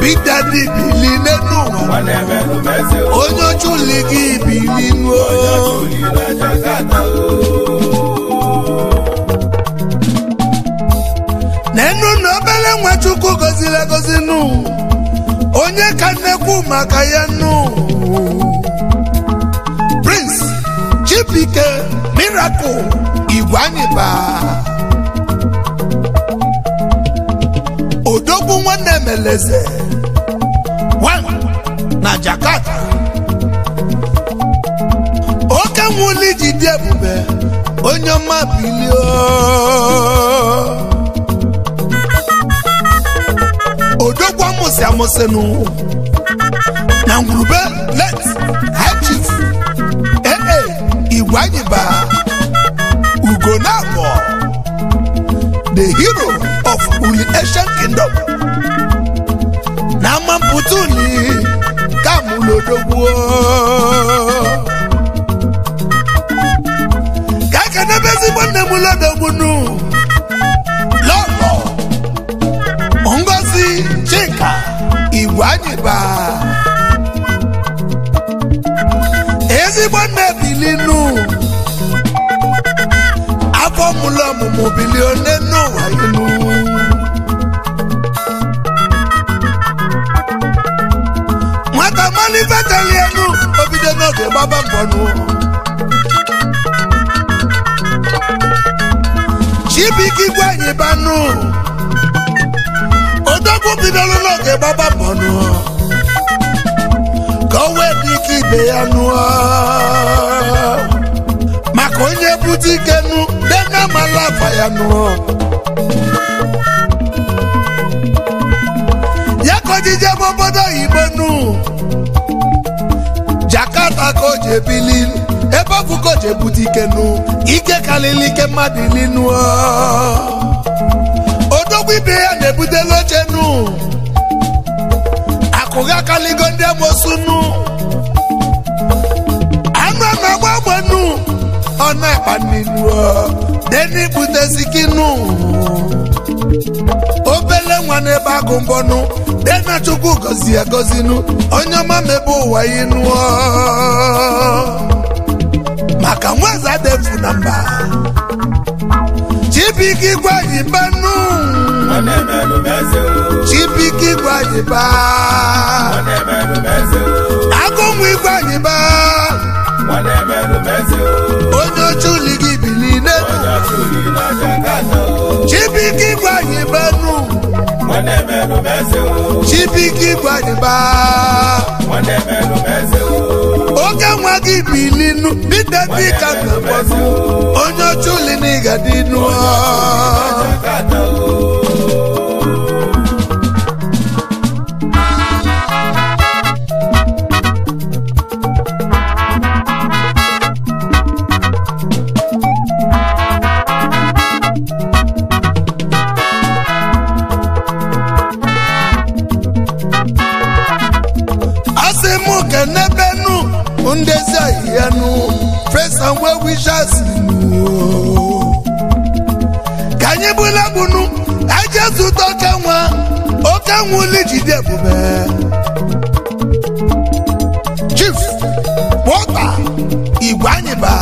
Big Daddy bili n'enu onye ọchụli gị bili n'enu na obere nwachukwu goziri egozi nụ onye ka nnekwu maka ya nụ Prince Chibike miracle igwe anyị baa n'okwu nwanne emeleze na Jakarta oke nwuli ji dị ebube onye ọma bilio odogwu amụsị amụsị n'ụwa na ngwurube let hachis ee igwe anyị ba ugo na abụọ the hero of uli asian kingdom na mamputu ni kàmúlòdógún o. kẹ́kẹ́dẹ́ bẹ́ẹ̀ sí wọ́n nẹ́mu lọ́dọ̀gún nù lọ́pọ̀ ngozi chika ìwányiba ezigbo nnebili nù afọ mụlọmụmụ bilione n'ụwa elu. na gbaba mbọnụ Chibuike igwe anyị banụ odogwu bidoro n'oge gbaba mbọnụ ka o wee dị ike ibe ya nụọ maka onye bute ike nụ dena mala afa ya nụọ ya ka ojije bụ obodo oyibo nụ aka ka o ji ebili ebe ọfụ ka o ji ebute ike nu ike karịrị ike mmadụ ilinu odogwu ibe ya na-ebutela oche nu akụ akaligo ndị amosu nu anụ anụ agba agba nu ọ na-akpa n'ilu deni butezikinu obere nwa n'ebe agụ mbọnụ dena chukwu egozi gozinu onye ọma mebe ụwa inuo maka nweze adefu na mba chibike gwajibanu chibike gwajiba agụnwa onye ochuli gị chibiki gwadiba oge nwa gị bilinu bidebika onye kenebenu ndezi ọhịhịanu fresa we ooo. ka anyị nwa, oke okenwa okenwa ulijide ebube chief pọta igwe anyị ba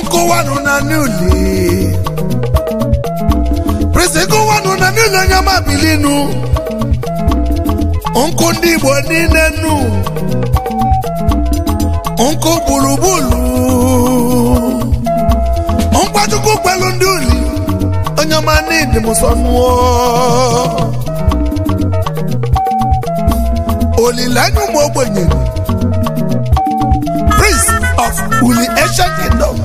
nkụwanụ na nuli prisikụwanụ na nuli onye mabilinu nkụ ndị igbo niile nu nkụ gburugburu Nkwachukwu kwelu ndị uli onye ọma n'ịdị m sọ nụọ olileanya ụmụ ogbenye prince of uli ancient kingdom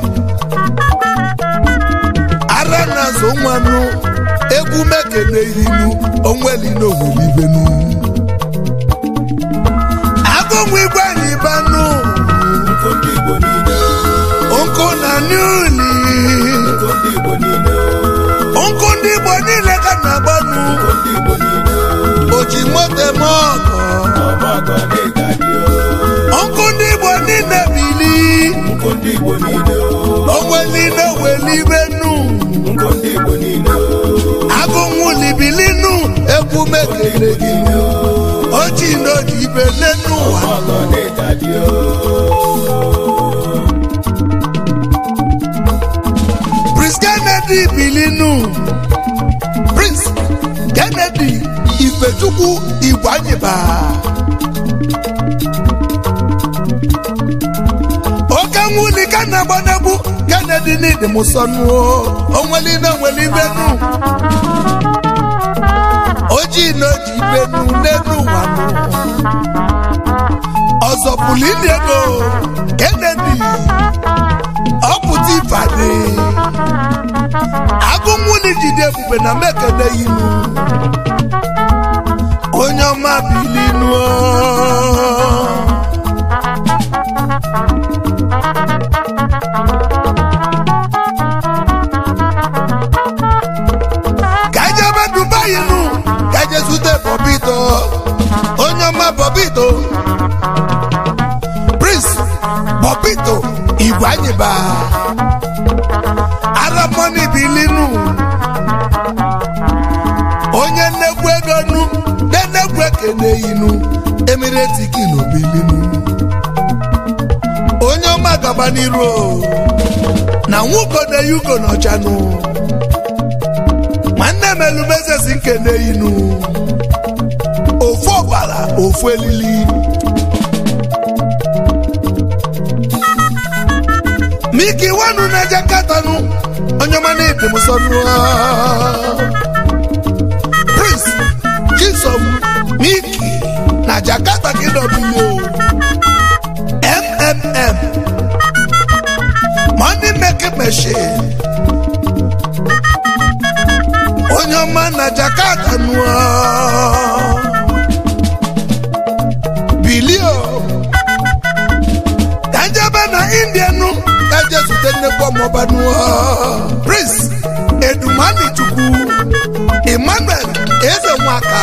ara na-azụ nwanụ egwu mekene irinu onweli n'owere ibenu agụnwe igwe uni nkụ ndị Igbo niile ka na-agbanụ oji moto eme nkụ ndị Igbo niile bili onwe niile weli ibe chukwu igwanyiba oke nwuli ka na-agba n'egwu kenedi nidimsonuo onweli na onweli benu ojii na oji benu n'elu ụwa ọzọ pụlụ ili ego kenedi ọpụta ifadi agụnwuli jide ebube na mekede ilu má bínú o. na-agaba n'iru na nwukodeyugo n'ọchanụ nwanne m elubeze si nkeneinu ofu ọbara ofu elili miki wanu na-eje katanu onye ọmana ibimusọnụ prince kisom miki na jakata kingdom yo noir bilio ka njebe na indianu eje zute nnekwu ọmọba noir prince edumani chukwu emmanuel eze nwaka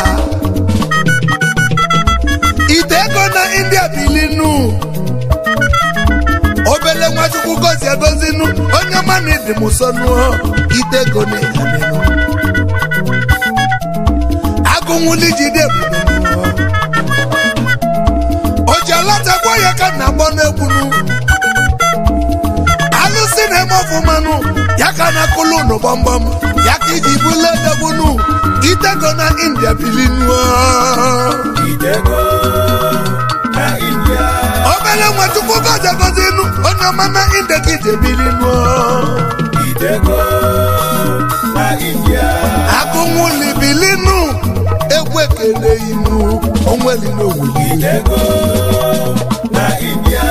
ite ego na india bilinu obele nwachukwu gozie gozinu onye mani dị m sonụọ na agụnwụ n'ijide o ji alatakwa ya ka na agbọ n'egbunu alụsị na-eme ọfụmanụ ya ka na akụlụ nụ ya ka iji bụla edegbunu itego na india bilinuo obere nwechukwu gozegozinu onye ọma na india ka ije bilinuo akụnwụ ele inu ọnwa elilo wuli. na India.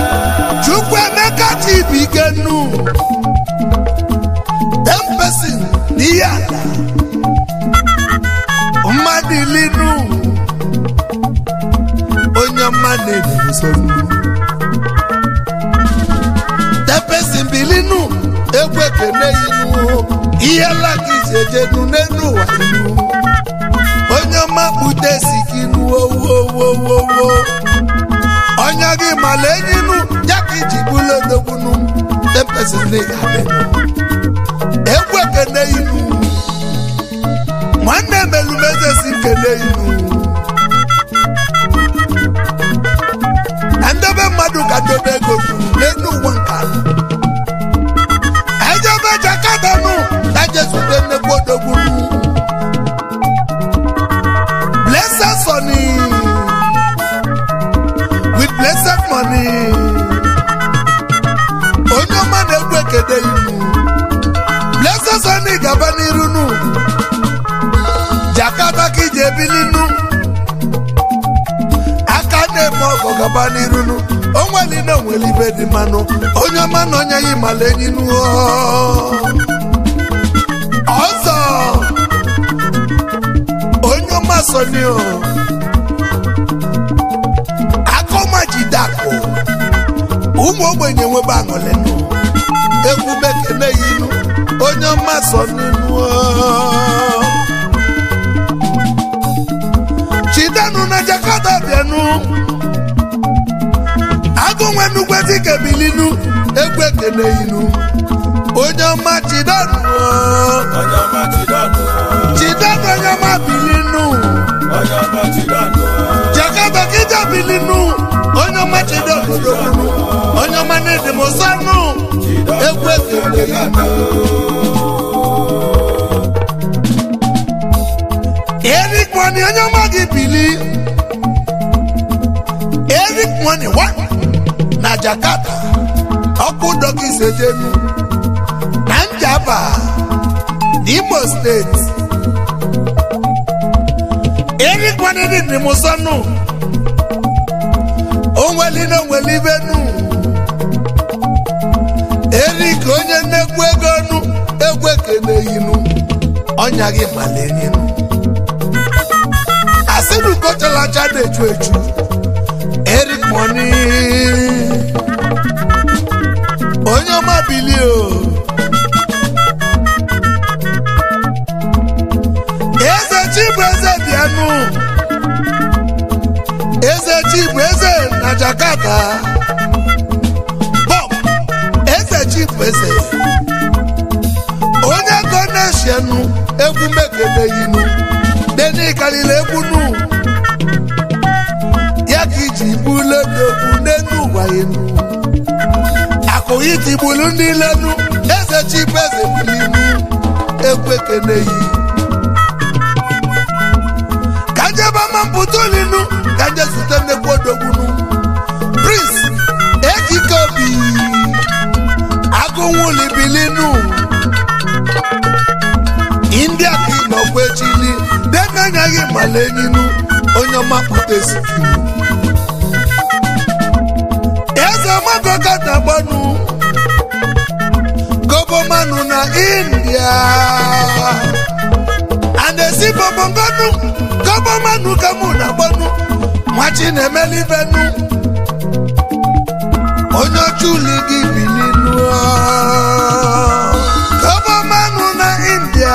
Chukwu Emeka TV Igenu. Embassy n'ihe ala. Mmadụ ilinu. Onye mmadụ na-edebesolu. Tepesi mbilinu egwu ekene nu n'enu ụwa inu. onye makpute si gị nuowuowuowuo onye gị mala enyinu ya ka iji bụla odogbunu ekwekene inu nwanne melumeze si kene inu na ndebe mmadụ ka dobe ego n'elu ụwa nke ala ejebe jakarta nụ na jezute nnekwu odogbunu ede ibu Blessed Sunday gaba n'iru nu jakata ka iji ebili nu aka na-eme ọgọ gaba n'iru nu onweli na onweli ibe dị mmanụ onye ọma na onye yi mala enyi nu ọzọ onye ọma soni o akọma jidakụ ụmụ ogbenye nwebe aṅụlị nụ Egwu bekee ya inu onye ọma sọ n'inu chidenu na jakada bịanụ agụnwe nnukwu dike bilinu egwe kene ya inu onye ọma chidenu chidenu onye ọma bilinu jakada kija bilinu onye ọma Chidioke onye ọma na-ede m ụsanụ egwu ekele ya Eric onye ọma gị bili Eric Wani wa na Jakarta ọkụ dọkịta ejenu na Njaba Igbo steeti Eric Wani dị onwelina onweli benu erik onye nnekwu ego nu egwu ekeneyinu ọnya gị malenyinu asịnugochalacha na-echu echu erik moni onye ọma bilio eze chi bụ eze bịanụ eze chi bụ eze Jakarta Bob Eze Chikweze onye konesienu egwu megedeghinu denikarịrị egwu nu ya ka iji buledogwu n'enu ụwa enu akụghị tigburu ndị lenu Eze Chikweze bulinu egwu ekeneyi ka njebama mpụta olinu na-esi eze gbanu gọbọmanụ na india a na-esi bobongonu gọbọmanụ kamu na gbanu nwachi na-emelivenu onye ọchụli gị bilinuo gọbọmanụ na india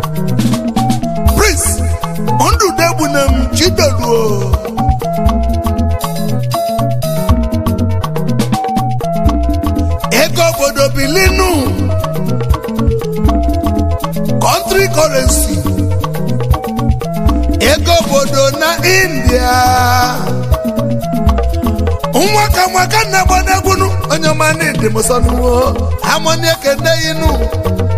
chigbeluo ego obodo bilinu country currency ego obodo na india nwaka nwaka nna gbanegwunu onye ọma na ịdịmụsọnuwo amoni ekeneyinu